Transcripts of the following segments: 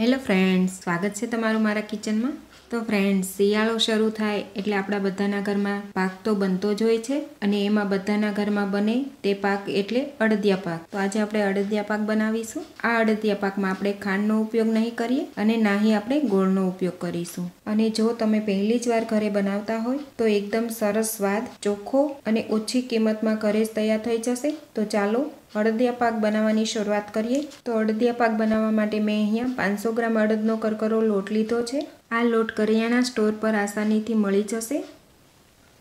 Hello friends, સ્વાગત છે તમારું મારા કિચનમાં. તો ફ્રેન્ડ્સ, શિયાળો શરૂ થાય એટલે આપણા બધાના ઘરમાં પાક તો બનતો જ હોય છે અને એમાં બધાના ઘરમાં બને તે પાક એટલે અડદિયા પાક. તો આજે આપણે અડદિયા પાક બનાવીશું. આ અડદિયા પાકમાં આપણે ખાંડનો ઉપયોગ નહીં કરીએ અને નાહી આપણે ગોળનો ઉપયોગ કરીશું. અને જો તમે પહેલી જ વાર ઘરે બનાવતા હોય તો એકદમ સરસ સ્વાદ ચોખ્ખો અને ઓછી કિંમતમાં ઘરે જ તૈયાર થઈ જશે. તો ચાલો અડદિયા પાક બનાવવાની શરૂઆત કરીએ. તો અડદિયા પાક બનાવવા માટે મેં અહીંયા પાંચસો ગ્રામ અડદનો કરકરો લોટ લીધો છે. આ લોટ કરિયાણા સ્ટોર પર આસાનીથી મળી જશે.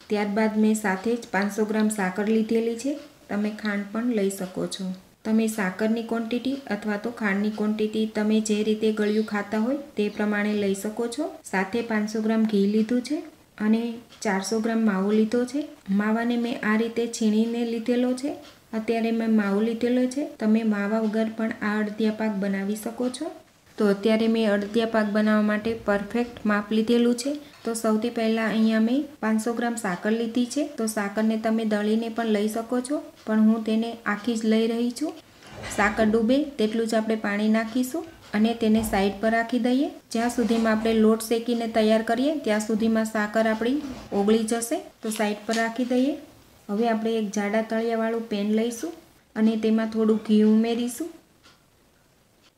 ત્યારબાદ મેં સાથે જ પાંચસો ગ્રામ સાકર લીધેલી છે. તમે ખાંડ પણ લઈ શકો છો. તમે સાકરની ક્વોન્ટિટી અથવા તો ખાંડની ક્વોન્ટિટી તમે જે રીતે ગળ્યું ખાતા હોય તે પ્રમાણે લઈ શકો છો. સાથે પાંચસો ગ્રામ ઘી લીધું છે અને ચારસો ગ્રામ માવો લીધો છે. માવાને મેં આ રીતે છીણીને લીધેલો છે. અત્યારે મેં માવો લીધેલો છે. તમે માવા વગર પણ આ અડદિયા પાક બનાવી શકો છો. તો અત્યારે મેં અડદિયા પાક બનાવવા માટે પરફેક્ટ માપ લીધેલું છે. તો સૌથી પહેલાં અહીંયા મેં પાંચસો ગ્રામ સાકર લીધી છે. તો સાકરને તમે દળીને પણ લઈ શકો છો. પણ હું તેને આખી જ લઈ રહી છું. સાકર ડૂબે તેટલું જ આપણે પાણી નાખીશું અને તેને સાઈડ પર રાખી દઈએ. જ્યાં સુધીમાં આપણે લોટ શેકીને તૈયાર કરીએ, ત્યાં સુધીમાં સાકર આપણી ઓગળી જશે. તો સાઈડ પર રાખી દઈએ. હવે આપણે એક જાડા તળિયાવાળું પેન લઈશું અને તેમાં થોડું ઘી ઉમેરીશું.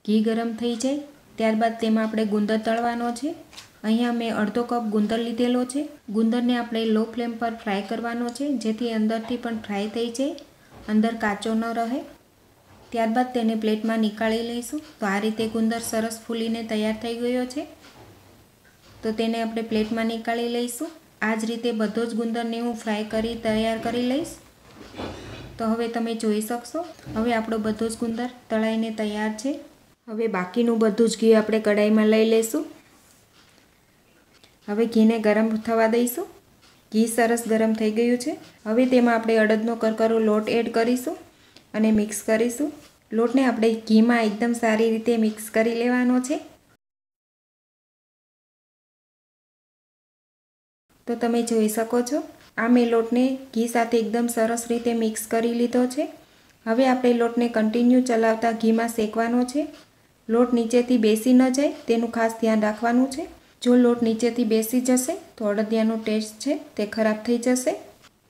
ઘી ગરમ થઈ જાય, ત્યારબાદ તેમાં આપણે ગુંદર તળવાનો છે. અહીંયા મેં અડધો કપ ગુંદર લીધેલો છે. ગુંદરને આપણે લો ફ્લેમ પર ફ્રાય કરવાનો છે, જેથી અંદરથી પણ ફ્રાય થઈ જાય, અંદર કાચો ન રહે. ત્યારબાદ તેને પ્લેટમાં નીકાળી લઈશું. તો આ રીતે ગુંદર સરસ ફૂલીને તૈયાર થઈ ગયો છે. તો તેને આપણે પ્લેટમાં નીકાળી લઈશું. આ જ રીતે બધો જ ગુંદરને હું ફ્રાય કરી, તૈયાર કરી લઈશ. તો હવે તમે જોઈ શકશો. હવે આપણો બધો જ ગુંદર તળાઈને તૈયાર છે. હવે બાકીનું બધું જ ઘી આપણે કડાઈમાં લઈ લઈશું. હવે ઘીને ગરમ થવા દઈશું. ઘી સરસ ગરમ થઈ ગયું છે. હવે તેમાં આપણે અડદનો કરકરો લોટ એડ કરીશું અને મિક્સ કરીશું. લોટને આપણે ઘીમાં એકદમ સારી રીતે મિક્સ કરી લેવાનો છે. તો તમે જોઈ શકો છો, આ મેં લોટને ઘી સાથે એકદમ સરસ રીતે મિક્સ કરી લીધો છે. હવે આપણે લોટને કન્ટિન્યુ ચલાવતા ઘીમાં શેકવાનો છે. લોટ નીચેથી બેસી ન જાય, તેનું ખાસ ધ્યાન રાખવાનું છે. જો લોટ નીચેથી બેસી જશે, તો અડદિયાનો ટેસ્ટ છે, તે ખરાબ થઈ જશે.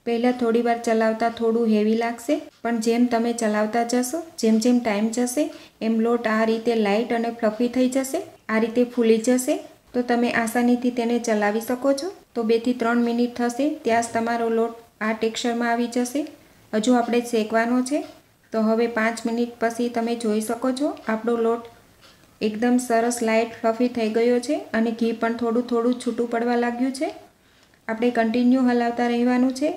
પહેલાં થોડી વાર ચલાવતા થોડું હેવી લાગશે, પણ જેમ તમે ચલાવતા જશો, જેમ જેમ ટાઈમ જશે, એમ લોટ આ રીતે લાઇટ અને ફ્લફી થઈ જશે, આ રીતે ફૂલી જશે. તો તમે આસાનીથી તેને ચલાવી શકો છો. તો બેથી ત્રણ મિનિટ થશે, ત્યાં જ તમારો લોટ આ ટેક્સચરમાં આવી જશે. હજુ આપણે શેકવાનો છે. તો હવે પાંચ મિનિટ પછી તમે જોઈ શકો છો, આપણો લોટ એકદમ સરસ લાઇટ ફ્લફી થઈ ગયો છે અને ઘી પણ થોડું થોડું છૂટું પડવા લાગ્યું છે. આપણે કન્ટિન્યુ હલાવતા રહેવાનું છે.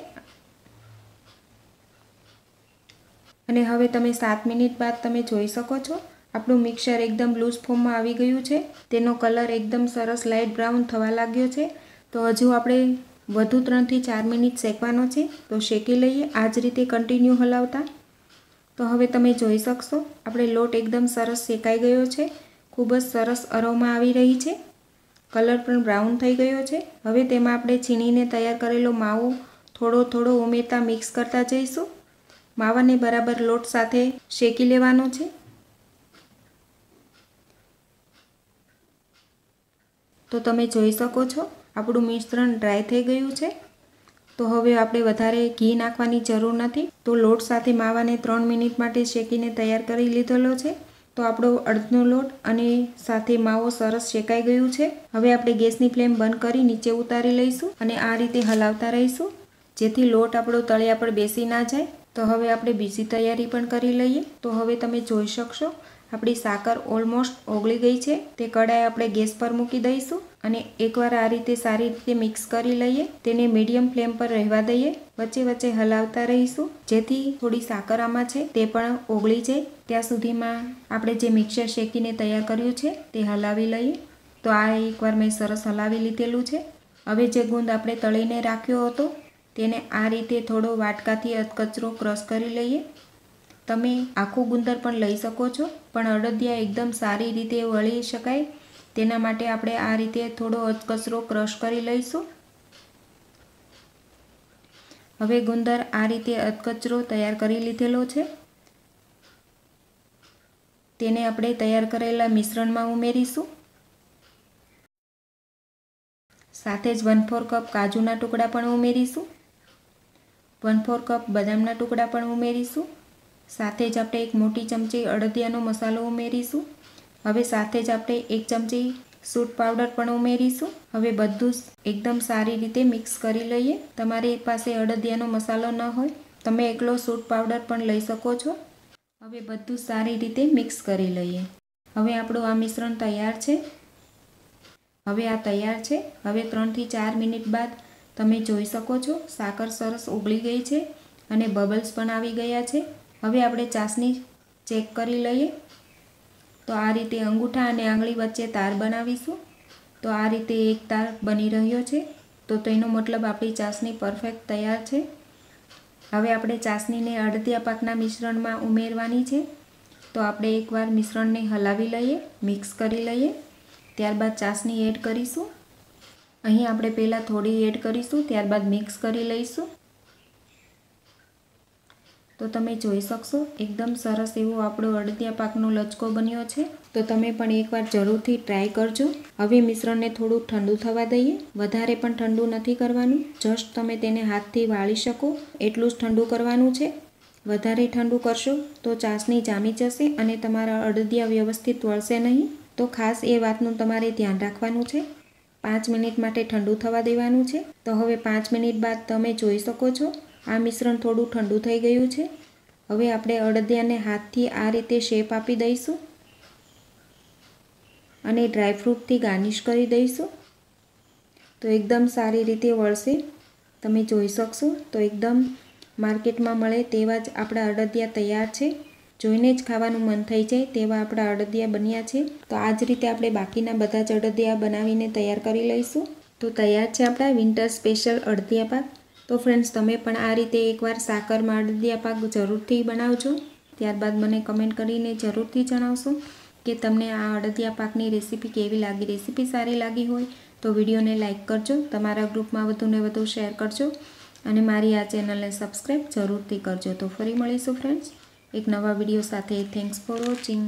અને હવે તમે સાત મિનિટ બાદ તમે જોઈ શકો છો. આપણું મિક્સર એકદમ લૂઝ ફોર્મમાં આવી ગયું છે. તેનો કલર એકદમ સરસ લાઇટ બ્રાઉન થવા લાગ્યો છે. તો હજુ આપણે વધુ ત્રણથી ચાર મિનિટ શેકવાનો છે. તો શેકી લઈએ. આ જ રીતે કન્ટિન્યુ હલાવતા. તો હવે તમે જોઈ શકશો, આપણે લોટ એકદમ સરસ શેકાઈ ગયો છે. ખૂબ જ સરસ અરોમાં આવી રહી છે. કલર પણ બ્રાઉન થઈ ગયો છે. હવે તેમાં આપણે છીણીને તૈયાર કરેલો માવો થોડો થોડો ઉમેરતા મિક્સ કરતા જઈશું. માવાને બરાબર લોટ સાથે શેકી લેવાનો છે. તો તમે જોઈ શકો છો, આપણું મિશ્રણ ડ્રાય થઈ ગયું છે. તો હવે આપણે વધારે ઘી નાખવાની જરૂર નથી. તો લોટ સાથે માવાને ત્રણ મિનિટ માટે શેકીને તૈયાર કરી લીધેલો છે. તો આપણો અડદનો લોટ અને સાથે માવો સરસ શેકાઈ ગયું છે. હવે આપણે ગેસની ફ્લેમ બંધ કરી નીચે ઉતારી લઈશું અને આ રીતે હલાવતા રહીશું, જેથી લોટ આપણો તળિયા પર બેસી ના જાય. તો હવે આપણે બીજી તૈયારી પણ કરી લઈએ. તો હવે તમે જોઈ શકશો આપણી સાકર ઓલમોસ્ટ ઓગળી ગઈ છે. તે કડાઈ આપણે ગેસ પર મૂકી દઈશું અને એકવાર આ રીતે સારી રીતે મિક્સ કરી લઈએ. તેને મીડિયમ ફ્લેમ પર રહેવા દઈએ. વચ્ચે વચ્ચે હલાવતા રહીશું. જેથી થોડી સાકર આમાં છે તે પણ ઓગળી જાય. ત્યાં સુધીમાં આપણે જે મિક્સર શેકીને તૈયાર કર્યું છે તે હલાવી લઈએ. તો આ એકવાર મેં સરસ હલાવી લીધેલું છે. હવે જે ગુંદ આપણે તળીને રાખ્યો હતો, તેને આ રીતે થોડો વાટકાથી અધકચરો ક્રશ કરી લઈએ. તમે આખું ગુંદર પણ લઈ શકો છો. પણ અડદિયા એકદમ સારી રીતે વળી શકાય. તેના માટે આપણે આ રીતે થોડો અધકચરો ક્રશ કરી લઈશું. હવે ગુંદર આ રીતે અધકચરો તૈયાર કરી લીધેલો છે. તેને આપણે તૈયાર કરેલા મિશ્રણમાં ઉમેરીશું. સાથે જ વન ફોર કપ કાજુના ટુકડા પણ ઉમેરીશું. વન ફોર કપ બદામના ટુકડા પણ ઉમેરીશું. સાથે જ આપણે એક મોટી ચમચી અડદિયાનો મસાલો ઉમેરીશું. હવે સાથે જ આપણે એક ચમચી સૂટ પાવડર પણ ઉમેરીશું. હવે બધું એકદમ સારી રીતે મિક્સ કરી લઈએ. તમારી પાસે અડદિયાનો મસાલો ન હોય. તમે એકલો સૂટ પાવડર પણ લઈ શકો છો. હવે બધું સારી રીતે મિક્સ કરી લઈએ. હવે આપણું આ મિશ્રણ તૈયાર છે. હવે આ તૈયાર છે. હવે ત્રણથી ચાર મિનિટ બાદ તમે જોઈ શકો છો, સાકર સરસ ઉગળી ગઈ છે અને બબલ્સ પણ આવી ગયા છે. હવે આપણે ચાસણી ચેક કરી લઈએ. તો આ રીતે અંગૂઠા અને આંગળી વચ્ચે તાર બનાવીશું. તો આ રીતે એક તાર બની રહ્યો છે. તો તેનો મતલબ આપણી ચાસણી પરફેક્ટ તૈયાર છે. હવે આપણે ચાસણીને અડદિયા પાકના મિશ્રણમાં ઉમેરવાની છે. તો આપણે એકવાર મિશ્રણને હલાવી લઈએ, મિક્સ કરી લઈએ. ત્યારબાદ ચાસણી એડ કરીશું. અહીં આપણે પહેલાં થોડી એડ કરીશું, ત્યારબાદ મિક્સ કરી લઈશું. તો તમે જોઈ શકશો, એકદમ સરસ એવો આપણો અડદિયા પાકનો લચકો બન્યો છે. તો તમે પણ એકવાર જરૂરથી ટ્રાય કરજો. હવે મિશ્રણને થોડું ઠંડુ થવા દઈએ. વધારે પણ ઠંડુ નથી કરવાનું. જસ્ટ તમે તેને હાથથી વાળી શકો. એટલું જ ઠંડુ કરવાનું છે. વધારે ઠંડુ કરશો તો ચાસણી જામી જશે અને તમારા અડદિયા વ્યવસ્થિત વળશે નહીં. તો ખાસ એ વાતનું તમારે ધ્યાન રાખવાનું છે. પાંચ મિનિટ માટે ઠંડુ થવા દેવાનું છે. તો હવે પાંચ મિનિટ બાદ તમે જોઈ શકો છો. આ મિશ્રણ થોડું ઠંડુ થઈ ગયું છે. હવે આપણે અડદિયાને હાથથી આ રીતે શેપ આપી દઈશું. અને ડ્રાયફ્રૂટથી ગાર્નિશ કરી દઈશું. તો એકદમ સારી રીતે વળશે. તમે જોઈ શકશો, તો એકદમ માર્કેટમાં મળે તેવા જ આપણા અડદિયા તૈયાર છે. જોઈને જ ખાવાનું મન થઈ જાય તેવા આપણા અડદિયા બન્યા છે. તો આ જ રીતે આપણે બાકીના બધા જ અડદિયા બનાવીને તૈયાર કરી લઈશું. તો તૈયાર છે આપણા વિન્ટર સ્પેશિયલ અડદિયા પાક. તો ફ્રેન્ડ્સ તમે પણ આ રીતે એકવાર સાકરમાં અડદિયા પાક જરૂરથી બનાવજો. ત્યારબાદ મને કમેન્ટ કરીને જરૂરથી જણાવશો કે તમને આ અડદિયા પાકની રેસીપી કેવી લાગી? રેસીપી સારી લાગી હોય તો વિડીયોને લાઇક કરજો, તમારા ગ્રુપમાં વધુને વધુ શેર કરજો અને મારી આ ચેનલને સબસ્ક્રાઈબ જરૂરથી કરજો. તો ફરી મળીશું ફ્રેન્ડ્સ એક નવા વીડિયો સાથે. Thanks for watching